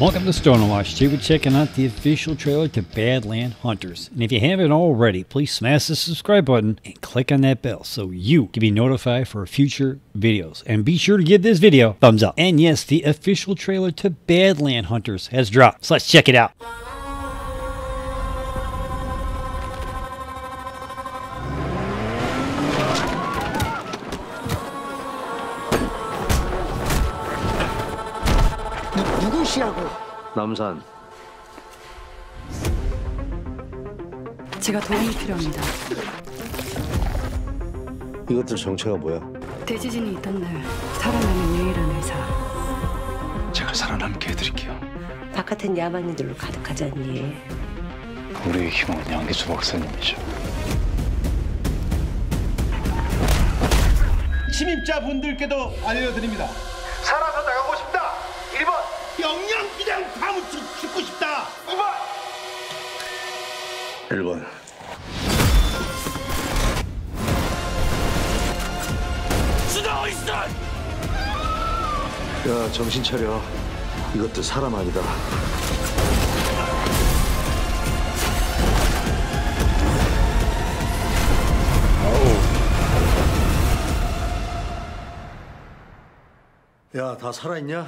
Welcome to Stoner Watch. Today we're checking out the official trailer to Badland Hunters. And if you haven't already, please smash the subscribe button and click on that bell so you can be notified for future videos. And be sure to give this video a thumbs up. And yes, the official trailer to Badland Hunters has dropped. So let's check it out. 누, 누구시라고? 남산 제가 도움이 필요합니다. 이것들 정체가 뭐야? 대지진이 있던 날 살아남은 유일한 의사. 제가 살아남게 해드릴게요. 바깥은 야만인들로 가득하지 않니? 우리의 희망은 양기수 박사님이죠. 침입자분들께도 알려드립니다. 살아서 나가고 싶다. 1번 영영 파묻혀 죽고 싶다. 2번 1번 야 정신 차려. 이것도 사람 아니다. 야 다 살아있냐?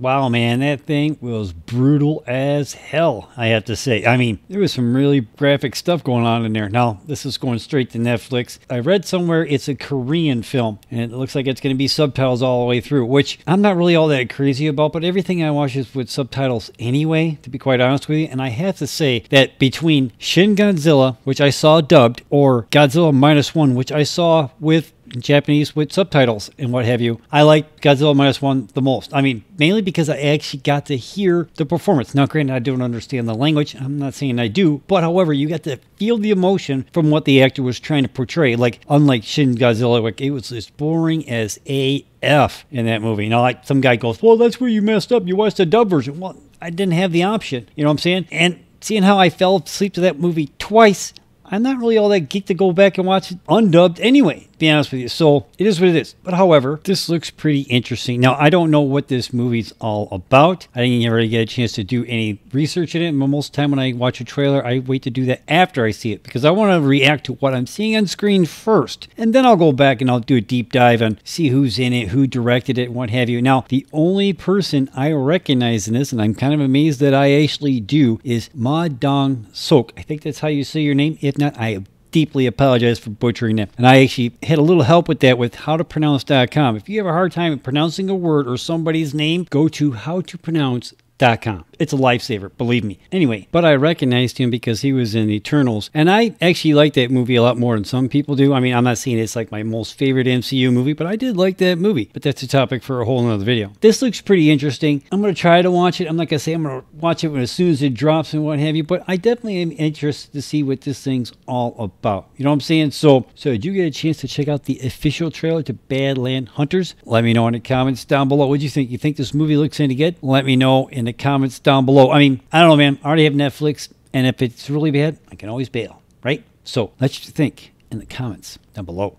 Wow, man, that thing was brutal as hell, I have to say. I mean, there was some really graphic stuff going on in there. Now, this is going straight to Netflix. I read somewhere it's a Korean film, and it looks like it's going to be subtitles all the way through, which I'm not really all that crazy about, but everything I watch is with subtitles anyway, to be quite honest with you. And I have to say that between Shin Godzilla, which I saw dubbed, or Godzilla Minus One, which I saw with in Japanese with subtitles and what have you. I like Godzilla Minus One the most. I mean, mainly because I actually got to hear the performance. Now, granted, I don't understand the language. I'm not saying I do, but however, you got to feel the emotion from what the actor was trying to portray. Like, unlike Shin Godzilla, like it was as boring as AF in that movie. Now, like some guy goes, "Well, that's where you messed up. You watched the dub version." Well, I didn't have the option. You know what I'm saying? And seeing how I fell asleep to that movie twice. I'm not really all that geeked to go back and watch it undubbed anyway, be honest with you. So it is what it is. But however, this looks pretty interesting. Now, I don't know what this movie's all about. I didn't ever get a chance to do any research in it. But Most of the time when I watch a trailer, I wait to do that after I see it because I want to react to what I'm seeing on screen first. And then I'll go back and I'll do a deep dive and see who's in it, who directed it, what have you. Now, the only person I recognize in this, and I'm kind of amazed that I actually do, is Ma Dong-seok. I think that's how you say your name. If not, I deeply apologize for butchering that. And I actually had a little help with that with howtopronounce.com. If you have a hard time pronouncing a word or somebody's name, go to howtopronounce.com. It's a lifesaver, believe me. Anyway, but I recognized him because he was in Eternals, and I actually like that movie a lot more than some people do. I mean, I'm not saying it's like my most favorite MCU movie, but I did like that movie. But that's a topic for a whole nother video. This looks pretty interesting. I'm gonna try to watch it. I'm not gonna say I'm gonna watch it as soon as it drops and what have you, but I definitely am interested to see what this thing's all about. You know what I'm saying? So, so did you get a chance to check out the official trailer to Badland Hunters? Let me know in the comments down below. What do you think? You think this movie looks any good? Let me know in the comments down below. I mean, I don't know, man. I already have Netflix, and if it's really bad, I can always bail, right? So let you think in the comments down below.